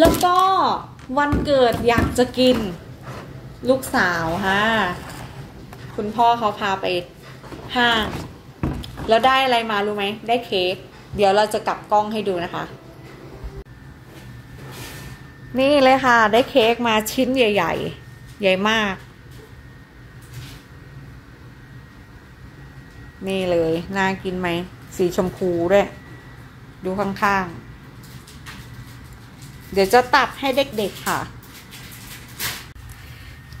แล้วก็วันเกิดอยากจะกินลูกสาวฮะคุณพ่อเขาพาไปห้าง แล้วได้อะไรมารู้ไหม ได้เค้กเดี๋ยวเราจะกลับกล้องให้ดูนะคะ นี่เลยค่ะ ได้เค้กมาชิ้นใหญ่ ๆ ใหญ่มาก นี่เลย น่ากินไหม สีชมพูด้วย ดูข้างๆ เดี๋ยวจะตัดให้เด็กๆค่ะ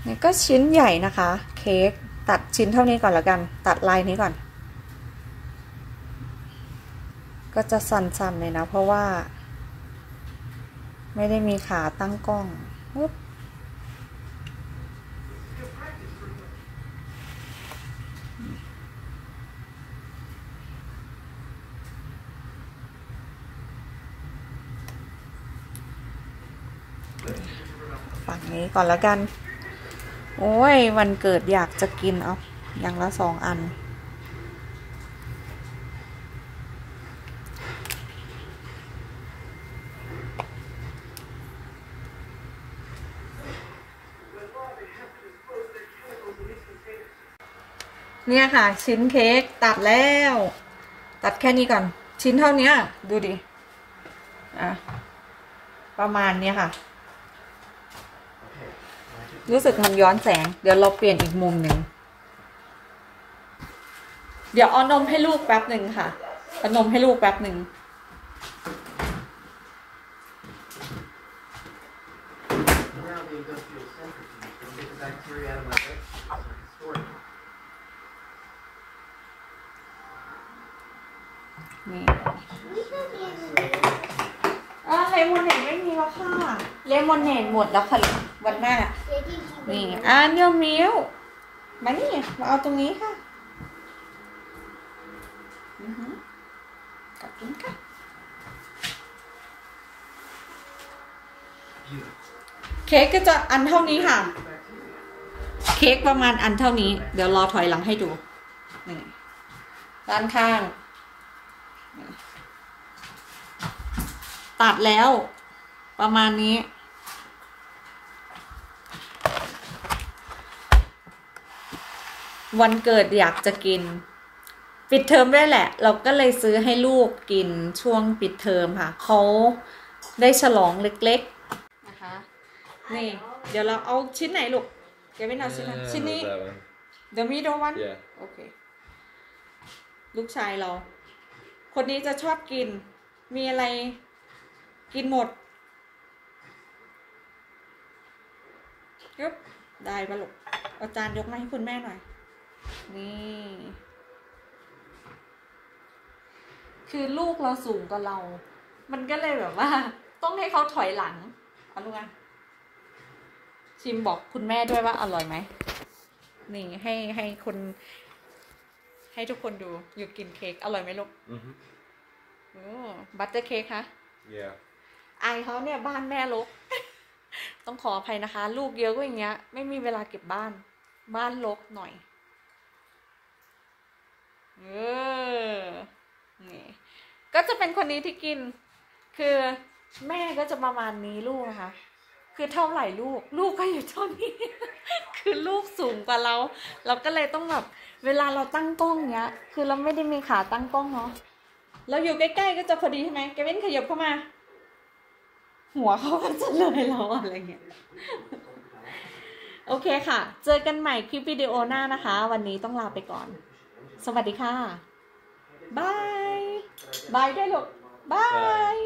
นี่ก็ชิ้นใหญ่นะคะ เค้กตัดชิ้นเท่านี้ก่อนแล้วกัน ตัดลายนี้ก่อน ก็จะสั่นๆเลยนะ เพราะว่า ไม่ได้มีขาตั้งกล้องปึ๊บ นี้ก่อนแล้วกัน โอ้ย วันเกิดอยากจะกินเอาอย่างละสองอัน เนี่ยค่ะ ชิ้นเค้กตัดแล้ว ตัดแค่นี้ก่อน ชิ้นเท่านี้ดูดิ อะ ประมาณเนี้ยค่ะ รู้สึกมันย้อนแสง เดี๋ยวเราเปลี่ยนอีกมุมหนึ่ง เดี๋ยวเอานมให้ลูกแป๊บหนึ่งค่ะเอานมให้ลูกแป๊บหนึ่ง Now the industrial centrifuge can get the bacteria out of my vegetables so I can store them. นี่อ่าเลมอนเนดไม่มีแล้วค่ะ เลมอนเนดหมดแล้วค่ะ วันหน้า นี่อ่าเนียมิวมานี่มาเอาตรงนี้ค่ะอือหือขอบคุณค่ะเค้กก็จะอันเท่านี้ค่ะ เค้กประมาณอันเท่านี้ เดี๋ยวรอถอยหลังให้ดูนี่ด้านข้าง ตัดแล้วประมาณนี้ วันเกิดอยากจะกิน ปิดเทอมด้วยแหละ เราก็เลยซื้อให้ลูกกินช่วงปิดเทอมค่ะเขาได้ฉลองเล็กๆนะคะนี่ เดี๋ยวเราเอาชิ้นไหนลูกเดี๋ยวไม่เอาชิ้นไหน Uh, ชิ้นนี้ that one. The middle one Yeah. โอเคลูกชายเรา คนนี้จะชอบกิน มีอะไรกินหมดยึบได้ปะลูกเอาจานยกมาให้คุณแม่หน่อย นี่ คือลูกเราสูงกว่าเรา มันก็เลยแบบว่า ต้องให้เขาถอยหลังเอาลูกอะชิมบอกคุณแม่ด้วยว่าอร่อยไหมนี่ให้ให้คนให้ทุกคนดูอยู่กินเค้กอร่อยไหมลูก Mm-hmm. โอ้บัตเตอร์เค้กคะ Yeah. อายเขาเนี่ยบ้านแม่ลก ต้องขออภัยนะคะ ลูกเยอะก็อย่างเงี้ย ไม่มีเวลาเก็บบ้าน บ้านลกหน่อย เออ นี่ ก็จะเป็นคนนี้ที่กิน คือแม่ก็จะประมาณนี้ลูกนะคะ คือเท่าไหร่ลูก ลูกก็อยู่เท่านี้ คือลูกสูงกว่าเรา เราก็เลยต้องแบบ เวลาเราตั้งกล้องเนี้ย คือเราไม่ได้มีขาตั้งกล้องเนาะ เราอยู่ใกล้ๆก็จะพอดีใช่ไหมเกวินขยับเข้ามา หัวเขาก็จะเลยเราอะไรเงี้ยโอเคค่ะ เจอกันใหม่คลิปวิดีโอหน้านะคะ วันนี้ต้องลาไปก่อน สวัสดีค่ะบายบายด้วยลูกบาย